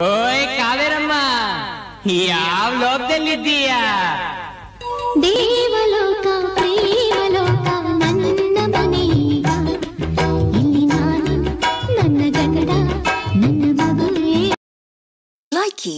ಓಯ್ ಕಾವೇರಮ್ಮ ಯಾವ ಲೋಕದಲ್ಲಿದ್ದೀಯ? ದೇವಲೋಕ ಪ್ರೇಮಲೋಕ ನನ್ನ ಮನೆ ಇಲ್ಲಿ ನಾನು ನನ್ನ ಗಂಡ ನನ್ನ ಮಗುವೇ. ಲೈಕಿ